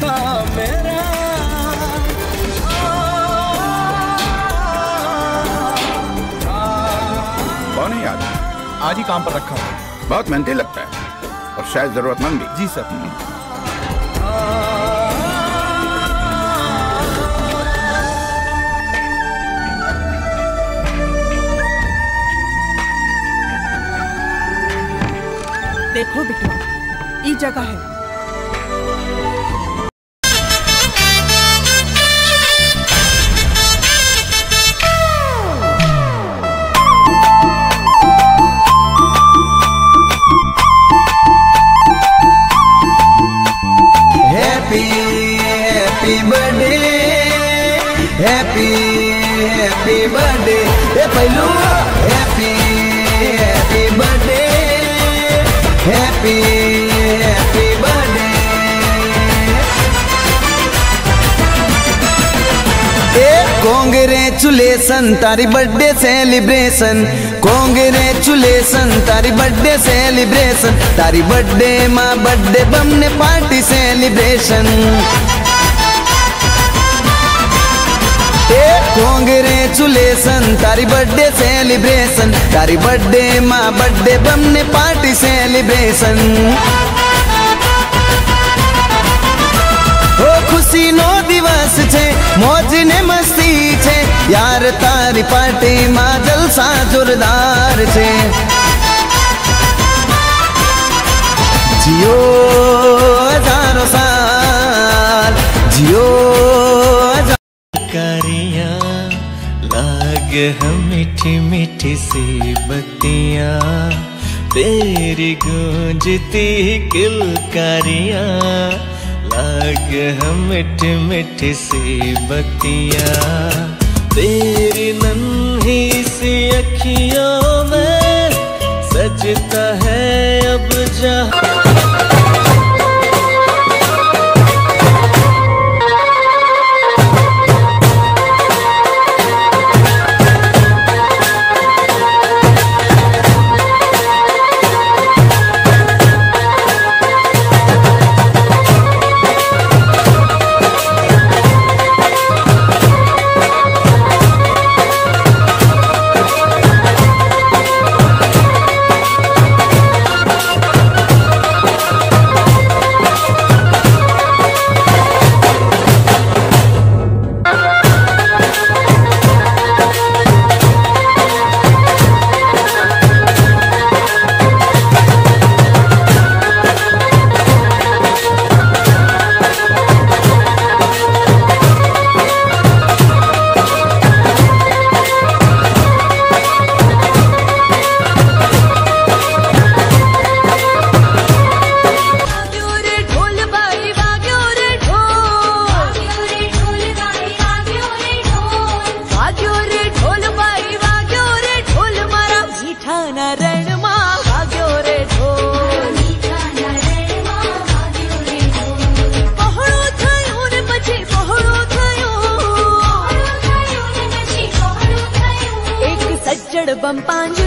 रिश्ता मेरा। कौन है याद आज? ही काम पर रखा हूँ। बहुत मेहनती लगता है और शायद जरूरतमंद भी। जी सर। देखो बिटवा ई जगह है। ए पहलू happy happy birthday happy happy birthday तारी बर्थडे सेलिब्रेशन कांग्रेचुलेशन तारी बर्थडे सेलिब्रेशन तारी बर्थडे माँ बर्थडे बम ने पार्टी सेलिब्रेशन कांग्रेचुलेसन तारी बर्थडे सेलिब्रेशन तारी बर्थडे, माँ बर्थडे बम पार्टी सेलिब्रेशन खुशी नो दिवस छे, मौज ने मस्ती छे। यार, तारी पार्टी माँ जलसा जोरदार छे। जियो हज़ारों साल, जियो हम मीठी मीठी सी बत्तियाँ। तेरी गूंजती किलकारियाँ। लाग हम मीठी मीठी सी बत्तियाँ। तेरी नन्ही सी अखियों में सजता है अब जहाँ பம்பாஞ்ச